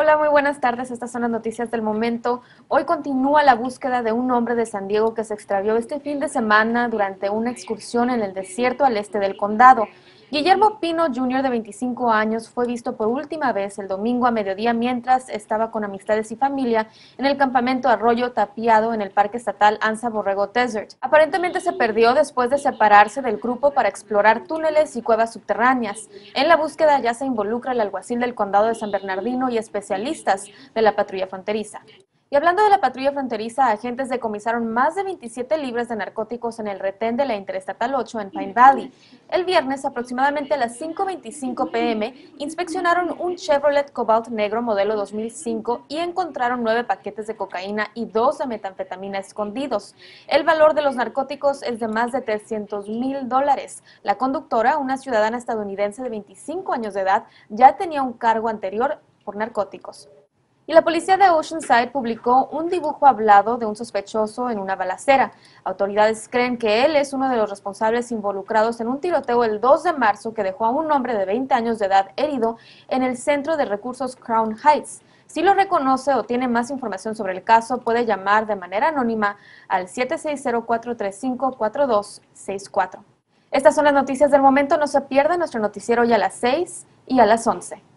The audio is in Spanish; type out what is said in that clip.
Hola, muy buenas tardes. Estas son las noticias del momento. Hoy continúa la búsqueda de un hombre de San Diego que se extravió este fin de semana durante una excursión en el desierto al este del condado. Guillermo Pino Jr., de 25 años, fue visto por última vez el domingo a mediodía mientras estaba con amistades y familia en el campamento Arroyo Tapiado en el Parque Estatal Anza Borrego Desert. Aparentemente se perdió después de separarse del grupo para explorar túneles y cuevas subterráneas. En la búsqueda ya se involucra el alguacil del condado de San Bernardino y especialistas de la patrulla fronteriza. Y hablando de la patrulla fronteriza, agentes decomisaron más de 27 libras de narcóticos en el retén de la Interestatal 8 en Pine Valley. El viernes, aproximadamente a las 5.25 pm, inspeccionaron un Chevrolet Cobalt negro modelo 2005 y encontraron nueve paquetes de cocaína y dos de metanfetamina escondidos. El valor de los narcóticos es de más de 300 mil dólares. La conductora, una ciudadana estadounidense de 25 años de edad, ya tenía un cargo anterior por narcóticos. Y la policía de Oceanside publicó un dibujo hablado de un sospechoso en una balacera. Autoridades creen que él es uno de los responsables involucrados en un tiroteo el 2 de marzo que dejó a un hombre de 20 años de edad herido en el centro de recursos Crown Heights. Si lo reconoce o tiene más información sobre el caso, puede llamar de manera anónima al 760-435-4264. Estas son las noticias del momento. No se pierda nuestro noticiero ya a las 6 y a las 11.